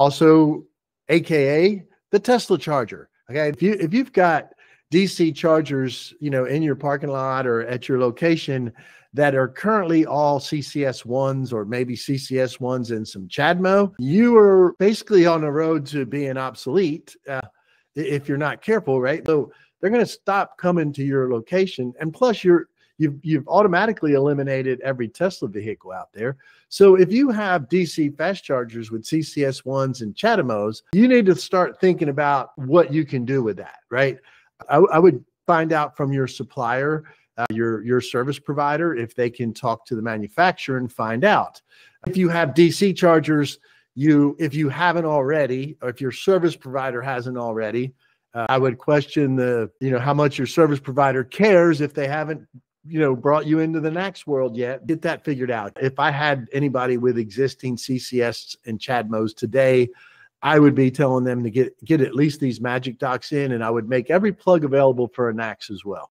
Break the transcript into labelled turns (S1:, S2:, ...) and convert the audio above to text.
S1: also aka the Tesla charger. Okay, if you if you've got DC chargers, you know, in your parking lot or at your location that are currently all CCS ones or maybe CCS ones and some CHAdeMO, you are basically on the road to being obsolete uh, if you're not careful, right? So they're going to stop coming to your location, and plus you're you've you've automatically eliminated every Tesla vehicle out there. So if you have DC fast chargers with CCS ones and CHAdeMOs, you need to start thinking about what you can do with that, right? I, I would find out from your supplier, uh, your your service provider, if they can talk to the manufacturer and find out. If you have DC chargers, you if you haven't already, or if your service provider hasn't already, uh, I would question the you know how much your service provider cares if they haven't you know brought you into the NACS world yet get that figured out. If i had anybody with existing ccs and CHAdeMOs today i would be telling them to get get at least these Magic Docks in and i would make every plug available for a NACS as well